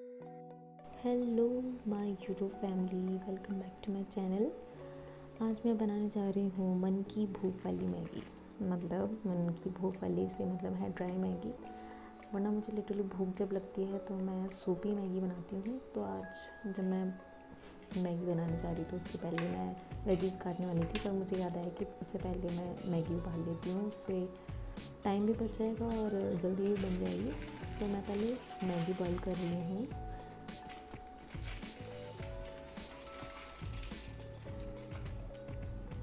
Hello my YouTube family welcome back to my channel आज मैं बनाने जा रही हूँ मन की भूख वाली मैगी। मतलब मन की भूख वाली से मतलब है ड्राई मैगी। वरना मुझे लिटरली भूख जब लगती है तो मैं सूपी मैगी बनाती हूँ। तो आज जब मैं मैगी बनाने जा रही थी, उसके पहले मैं वेजीज काटने वाली थी, पर मुझे याद आया कि उससे पहले मैं मैगी उबाल लेती हूँ। उससे टाइम भी बच जाएगा और जल्दी भी बन जाएगी। तो मैं पहले मैगी बॉईल कर रही हूँ।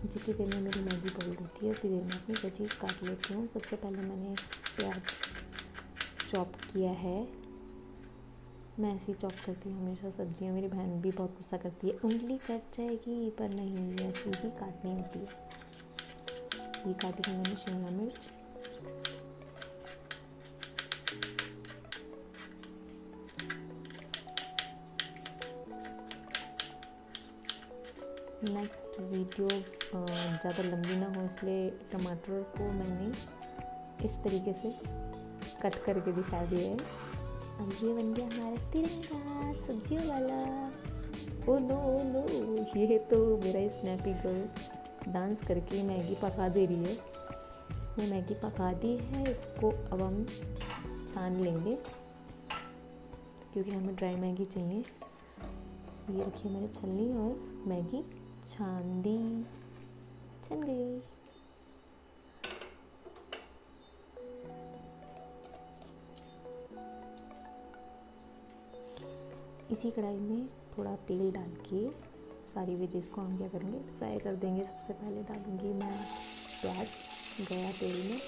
जितनी देर में मेरी मैगी बॉईल होती है, उतनी देर में अपनी वेजीज काट लेती हूँ। सबसे पहले मैंने प्याज चॉप किया है। मैं ऐसे ही चॉप करती हूँ, हमेशा सब्ज़ियाँ। मेरी बहन भी बहुत गुस्सा करती है। उंगली कट जाएगी, पर नहीं, ऐसी ही काटनी होती है। ये काटी थी मैंने शिमला मिर्च। नेक्स्ट वीडियो ज़्यादा लंबी ना हो, इसलिए टमाटर को मैंने इस तरीके से कट करके दिखा दिया है। अब ये बन गया हमारा तिरंगा, सब्जियों वाला। ओ नो ओ नो, ये तो मेरा स्नैपी गर्ल डांस करके मैगी पका दे रही है। इसने मैगी पका दी है, इसको अब हम छान लेंगे, क्योंकि हमें ड्राई मैगी चाहिए। ये रखिए मैंने छलनी और मैगी छान दी छन गई इसी कढ़ाई में थोड़ा तेल डाल के सारी वेजेस को हम क्या करेंगे? फ्राई कर देंगे। सबसे पहले डालूँगी मैं प्याज गया तेल में।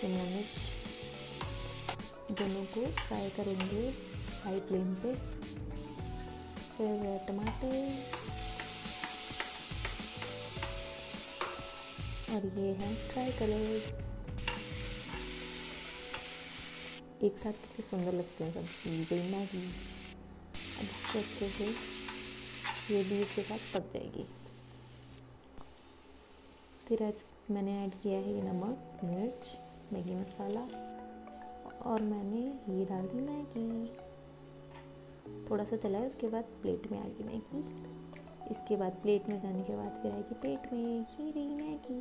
शिमला मिर्च। दोनों को फ्राई करेंगे हाई फ्लेम पे। फिर टमाटर। और ये है फ्राई कलर एक साथ कितने सुंदर लगते हैं सब। गई मैगी। इसको अच्छे से ये भी इसके साथ पक जाएगी। फिर आज मैंने ऐड किया है ये नमक, मिर्च, मैगी मसाला। और मैंने ये डाल दी मैगी। थोड़ा सा चला है उसके बाद प्लेट में आ गई मैगी। इसके बाद प्लेट में जाने के बाद फिर आएगी पेट में ये रही मैगी।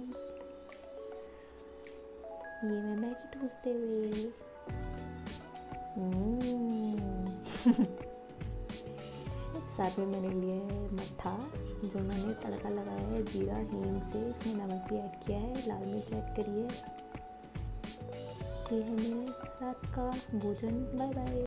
ये मैं मैगी ठूसते हुए। साथ में मैंने लिया है मट्ठा, जो मैंने तड़का लगाया है जीरा, हींग से। इसमें नमक भी ऐड किया है, लाल मिर्च ऐड करिए ये है मेरे रात का भोजन बाय बाय